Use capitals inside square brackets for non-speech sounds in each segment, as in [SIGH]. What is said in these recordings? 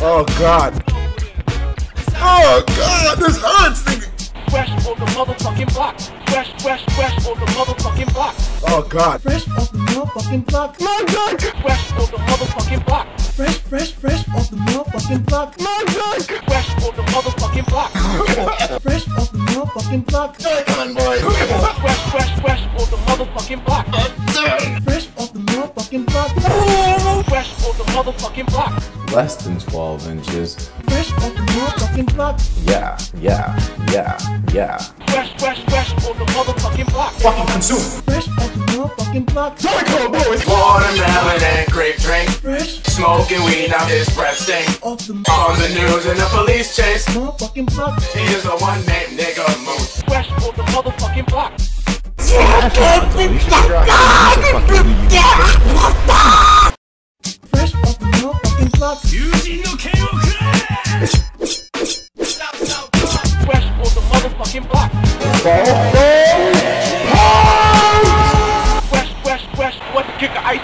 Oh God. Oh God, this hurts, nigga. Fresh on the motherfucking block. Fresh, fresh, fresh on the motherfucking block. Oh God. Fresh off the motherfucking block. My God. Fresh on the motherfucking block. Fresh, fresh, fresh off the motherfucking block. My God. Fresh on the motherfucking block. [LAUGHS] Fresh off the motherfucking block. Come on, boy. Fresh, fresh, fresh on the motherfucking block. Fresh off the motherfucking block. Fresh on the motherfucking block. Less than 12 inches. Fresh off the motherfucking block. Yeah, yeah, yeah, yeah. Fresh, fresh, fresh on the motherfucking block. Fucking consume. Fresh off the motherfucking block. Come on, boys. Watermelon and grape drink. Fresh Smoking weed, now his breath stink. off the On the news and the police chase. motherfucking block. He is the one named nigga Fresh the motherfucking block. On the motherfucking block. The ice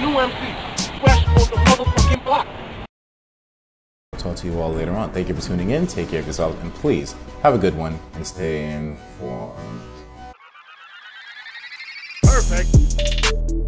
new MC. The motherfucking block. Talk to you all later on. Thank you for tuning in. Take care of yourself, and please have a good one and stay informed. Thank you.